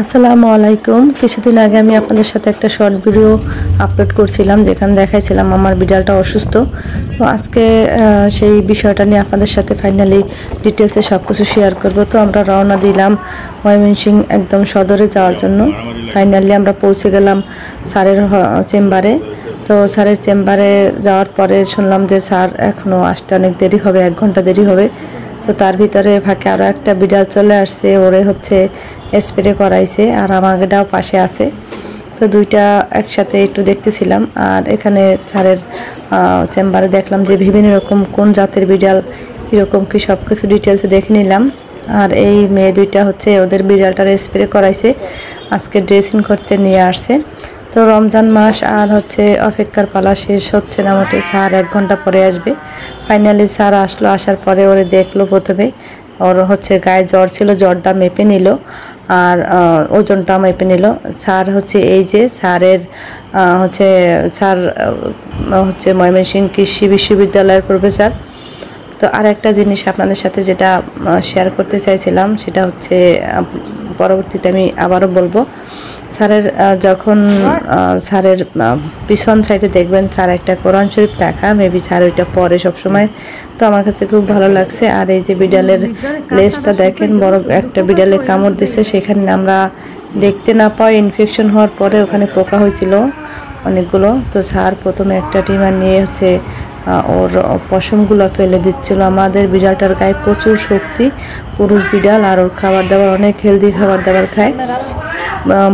আসসালামু আলাইকুম। কিছুদিন আগে আমি আপনাদের সাথে একটা শর্ট ভিডিও আপলোড করছিলাম, যেখানে দেখাইছিলাম আমার বিড়ালটা অসুস্থ। তো আজকে সেই বিষয়টা নিয়ে আপনাদের সাথে ফাইনালি ডিটেলসে সব কিছু শেয়ার করব। তো আমরা রওনা দিলাম ময়মনসিং একদম সদরে যাওয়ার জন্য। ফাইনালি আমরা পৌঁছে গেলাম স্যারের চেম্বারে। তো স্যারের চেম্বারে যাওয়ার পরে শুনলাম যে স্যার এখনও আসতে অনেক দেরি হবে, এক ঘণ্টা দেরি হবে। তো তার ভিতরে ফাঁকে আরও একটা বিড়াল চলে আসছে, ওরে হচ্ছে স্প্রে করাইছে আর আমাকেটাও পাশে আছে। তো দুইটা একসাথে একটু দেখতেছিলাম আর এখানে ছাড়ের চেম্বারে দেখলাম যে বিভিন্ন রকম কোন জাতের বিড়াল, কীরকম কী সব কিছু ডিটেলসে দেখে নিলাম। আর এই মেয়ে দুইটা হচ্ছে ওদের বিড়ালটার স্প্রে করাইছে, আজকে ড্রেসিং করতে নিয়ে আসছে। তো রমজান মাস আর হচ্ছে অপেক্ষার পালা শেষ হচ্ছে না মোটে স্যার এক ঘণ্টা পরে আসবে। ফাইনালি স্যার আসলো, আসার পরে ওরে দেখল প্রথমে। ওর হচ্ছে গায়ে জ্বর ছিল, জ্বরটা মেপে নিল, আর ওজনটা মেপে নিল। স্যার হচ্ছে এই যে, স্যারের হচ্ছে, স্যার হচ্ছে ময়মনসিংহ কৃষি বিশ্ববিদ্যালয়ের প্রফেসর। তো আর একটা জিনিস আপনাদের সাথে যেটা শেয়ার করতে চাইছিলাম, সেটা হচ্ছে পরবর্তীতে আমি আবারও বলব। স্যারের যখন স্যারের পিছন সাইডে দেখবেন স্যার একটা কোরআন শরীফ লেখা মেবি স্যার ওইটা পরে সবসময়। তো আমার কাছে খুব ভালো লাগছে। আর এই যে বিড়ালের লেজটা দেখেন, বড় একটা বিড়ালে কামড় দিছে, সেখানে আমরা দেখতে না পাই ইনফেকশন হওয়ার পরে ওখানে পোকা হয়েছিল অনেকগুলো। তো স্যার প্রথমে একটা টিমার নিয়ে হচ্ছে ওর পশমগুলো ফেলে দিচ্ছিল। আমাদের বিড়ালটার গায়ে প্রচুর শক্তি, পুরুষ বিড়াল, আর ওর খাবার দাবার, অনেক হেলদি খাবার দাবার খায়।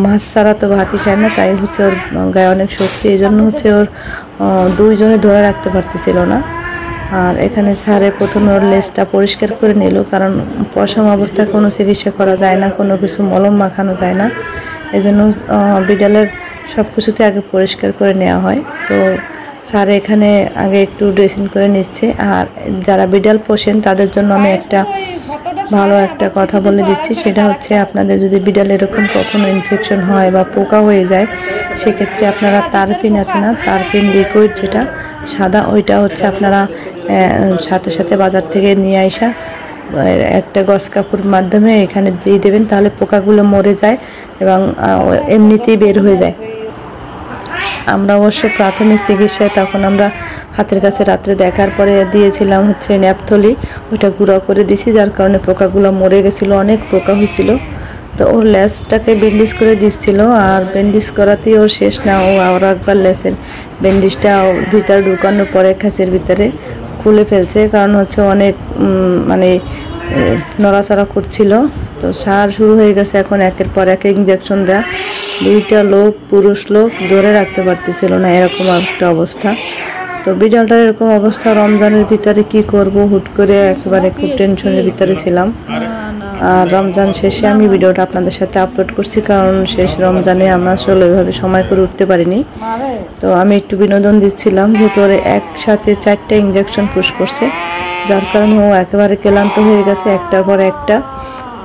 মাছ ছাড়া তো ভাতই খায় না, তাই হচ্ছে ওর গায়ে অনেক শক্তি এই জন্য হচ্ছে ওর দুইজনে ধরে রাখতে পারতেছিল না। আর এখানে স্যারে প্রথমে ওর লেজটা পরিষ্কার করে নিল, কারণ পশম অবস্থায় কোনো চিকিৎসা করা যায় না, কোনো কিছু মলম মাখানো যায় না। এজন্য বিড়ালের সব কিছুতে আগে পরিষ্কার করে নেওয়া হয়। তো স্যার এখানে আগে একটু ড্রেসিং করে নিচ্ছে, আর যারা বিড়াল পোষেন তাদের জন্য আমি একটা ভালো একটা কথা বলে দিচ্ছি, সেটা হচ্ছে আপনাদের যদি বিড়াল এরকম কখনো ইনফেকশন হয় বা পোকা হয়ে যায়, সেক্ষেত্রে আপনারা তারপিন আছে না তারপিন লিকুইড যেটা, সাদা ওইটা হচ্ছে আপনারা সাথে সাথে বাজার থেকে নিয়ে আসা একটা গস কাপড় মাধ্যমে এখানে দিয়ে দেবেন, তাহলে পোকাগুলো মরে যায় এবং এমনিতেই বের হয়ে যায়। আমরা অবশ্য প্রাথমিক চিকিৎসায় তখন আমরা হাতের কাছে রাত্রে দেখার পরে দিয়েছিলাম হচ্ছে ন্যাপথলি, ওইটা গুঁড়ো করে দিছি, যার কারণে পোকাগুলো মরে গেছিল, অনেক পোকা হয়েছিল। তো ওর লেসটাকে ব্যান্ডেজ করে দিচ্ছিল, আর ব্যান্ডেজ করাতেই ওর শেষ না, ও আরও একবার লেসের ব্যান্ডেজটা ভিতরে ঢুকানোর পরে খাঁচের ভিতরে খুলে ফেলছে, কারণ হচ্ছে অনেক মানে নড়াচড়া করছিল। তো সার শুরু হয়ে গেছে এখন একের পর এক ইঞ্জেকশন দেয়া। দুইটা লোক, পুরুষ লোক ধরে রাখতে পারতেছিল না, এরকম একটা অবস্থা। তো বিড়ালটার এরকম অবস্থা, রমজানের ভিতরে কি করব? হুট করে একেবারে খুব টেনশনের ভিতরে ছিলাম। আর রমজান শেষে আমি ভিডিওটা আপনাদের সাথে আপলোড করছি, কারণ শেষ রমজানে আমরা আসলে ওইভাবে সময় করে উঠতে পারিনি। তো আমি একটু বিনোদন দিচ্ছিলাম, যেহেতু ওরে একসাথে চারটে ইঞ্জেকশন পুশ করছে। যার কারণে ও একেবারে ক্লান্ত হয়ে গেছে, একটার পর একটা।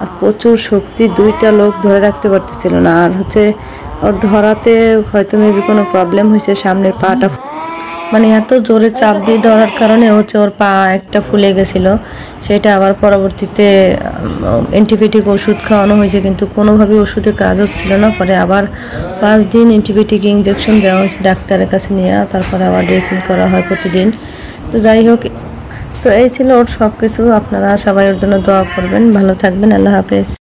আর প্রচুর শক্তি দুইটা লোক ধরে রাখতে পারতেছিল না। আর হচ্ছে ওর ধরাতে হয়তো মেবি কোনো প্রবলেম হয়েছে, সামনের পাটা মানে এত জোরে চাপ দিয়ে ধরার কারণে হচ্ছে ওর পা একটা ফুলে গেছিল। সেটা আবার পরবর্তীতে অ্যান্টিবায়োটিক ওষুধ খাওয়ানো হয়েছে, কিন্তু কোনোভাবে ওষুধে কাজ হচ্ছিল না। পরে আবার পাঁচ দিন অ্যান্টিবায়োটিক ইঞ্জেকশন দেওয়া হয়েছে ডাক্তারের কাছে নিয়ে, তারপরে আবার ড্রেসিং করা হয় প্রতিদিন। তো যাই হোক তো এই ছিল ওর সব কিছু আপনারা সবাই ওর জন্য দোয়া করবেন। ভালো থাকবেন। আল্লাহ হাফেজ।